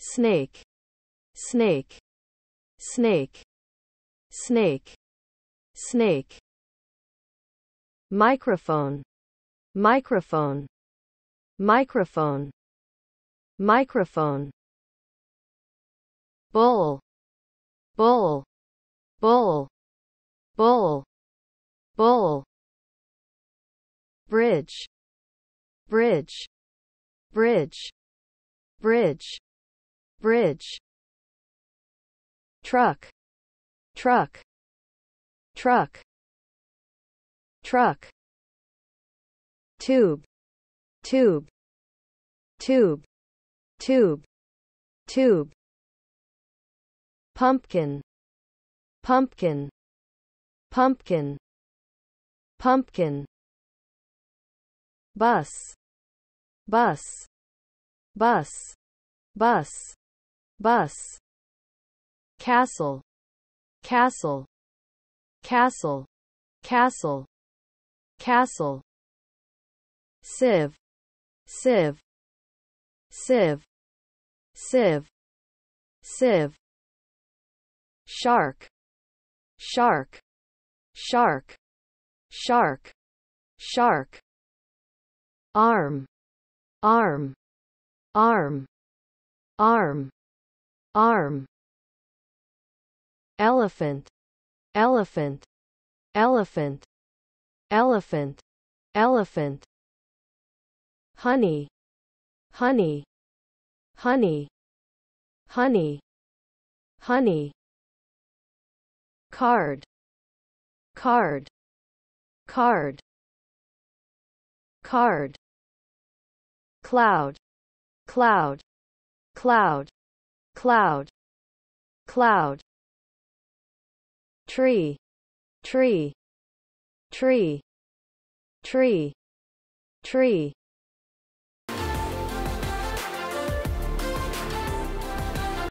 snake. Snake. Snake. Snake. Snake. Microphone. Microphone. Microphone. Microphone. Bull bull bull bull bull bridge. Bridge. Bridge. Bridge bridge. Truck. Truck. Truck. Truck. Tube. Tube. Tube. Tube. Tube. Pumpkin. Pumpkin. Pumpkin. Pumpkin. Bus. Bus. Bus. Bus bus. Castle. Castle. Castle. Castle. Castle. Sieve. Sieve. Sieve. Sieve. Sieve. Shark. Shark. Shark. Shark. Shark. Arm. Arm. Arm. Arm arm elephant elephant elephant elephant elephant honey honey honey honey honey card card card card cloud cloud cloud cloud. Cloud. Tree. Tree. Tree. Tree. Tree